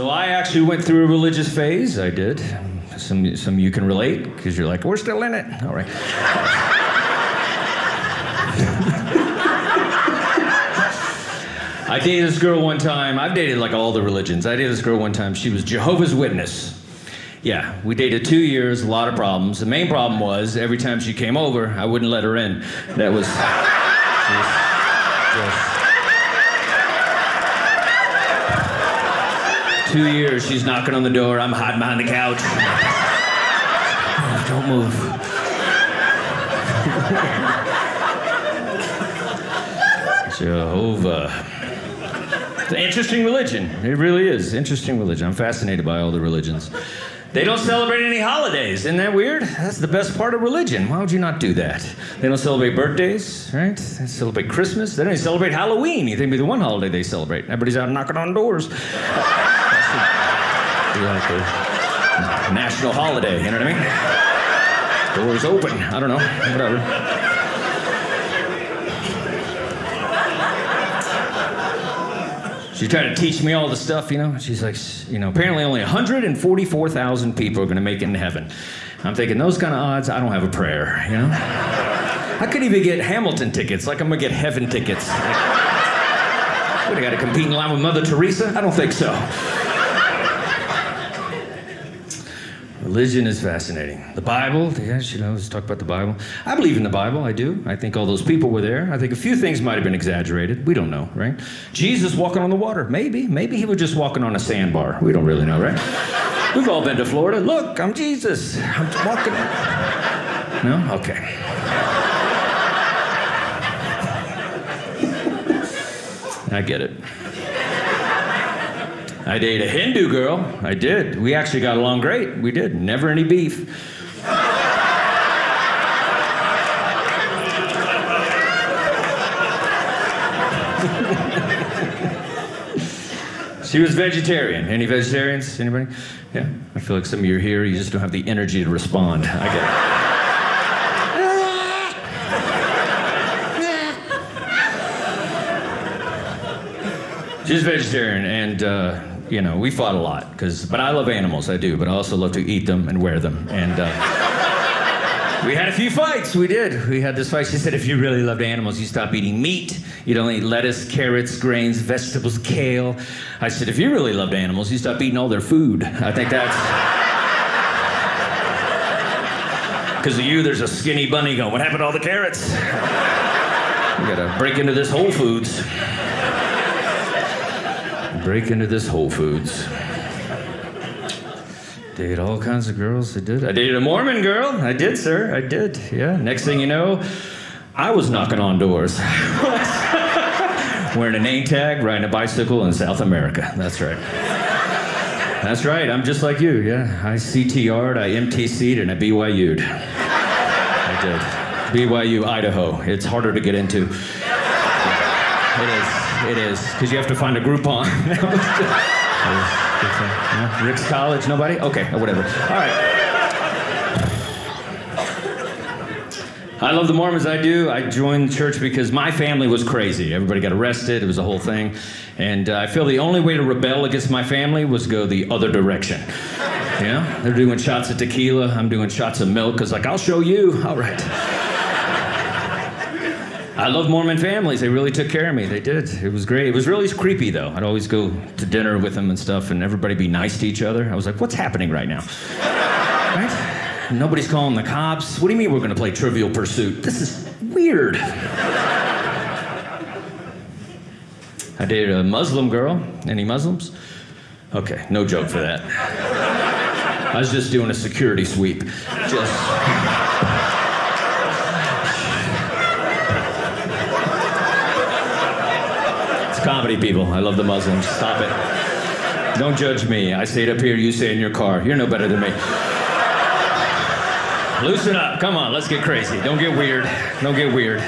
So I actually went through a religious phase. I did. Some some you can relate because you're like, we're still in it. All right. I dated this girl one time. I've dated like all the religions. I dated this girl one time. She was Jehovah's Witness. Yeah, we dated two years, a lot of problems. The main problem was every time she came over, I wouldn't let her in. That was. just- two years, she's knocking on the door. I'm hiding behind the couch. Oh, don't move. Jehovah. It's an interesting religion. It really is. Interesting religion. I'm fascinated by all the religions. They don't celebrate any holidays. Isn't that weird? That's the best part of religion. Why would you not do that? They don't celebrate birthdays, right? They celebrate Christmas. They don't even celebrate Halloween. You think be the one holiday they celebrate. Everybody's out knocking on doors. A national holiday, you know what I mean? Doors open. I don't know. Whatever. She tried to teach me all the stuff, you know. She's like, you know, apparently only 144,000 people are going to make it in heaven. I'm thinking, those kind of odds, I don't have a prayer, you know. I could even get Hamilton tickets, like I'm going to get heaven tickets. Like, what, I got to compete in line with Mother Teresa? I don't think so. Religion is fascinating. The Bible, yes, you know, let's talk about the Bible. I believe in the Bible, I do. I think all those people were there. I think a few things might have been exaggerated. We don't know, right? Jesus walking on the water, maybe. Maybe he was just walking on a sandbar. We don't really know, right? We've all been to Florida. Look, I'm Jesus. I'm walking. No? Okay. I get it. I dated a Hindu girl. I did. We actually got along great. We did. Never any beef. she was vegetarian. Any vegetarians? Anybody? Yeah. I feel like some of you are here. You just don't have the energy to respond. I get it. She's vegetarian, and uh, you know we fought a lot. Cause, but I love animals, I do. But I also love to eat them and wear them. And uh, we had a few fights. We did. We had this fight. She said, if you really loved animals, you stop eating meat. You'd only eat lettuce, carrots, grains, vegetables, kale. I said, if you really loved animals, you stop eating all their food. I think that's. Because of you, there's a skinny bunny going, what happened to all the carrots? We gotta break into this Whole Foods break into this Whole Foods. Date all kinds of girls. I did. I dated a Mormon girl. I did, sir. I did. Yeah. Next thing you know, I was knocking on doors. Wearing a name tag, riding a bicycle in South America. That's right. That's right. I'm just like you. Yeah. I CTR'd, I MTC'd, and I BYU'd. I did. BYU, Idaho. It's harder to get into. It is. It is because you have to find a Groupon. yeah. Ricks College, nobody? Okay, whatever. All right. I love the Mormons. I do. I joined the church because my family was crazy. Everybody got arrested. It was a whole thing, and uh, I feel the only way to rebel against my family was go the other direction. Yeah, they're doing shots of tequila. I'm doing shots of milk. Cause like I'll show you. All right. I love Mormon families. They really took care of me. They did. It was great. It was really creepy, though. I'd always go to dinner with them and stuff, and everybody be nice to each other. I was like, what's happening right now? right? Nobody's calling the cops. What do you mean we're going to play Trivial Pursuit? This is weird. I dated a Muslim girl. Any Muslims? Okay, no joke for that. I was just doing a security sweep. Just. Comedy, people. I love the Muslims. Stop it. Don't judge me. I stayed up here, you stay in your car. You're no better than me. Loosen up. Come on, let's get crazy. Don't get weird. Don't get weird.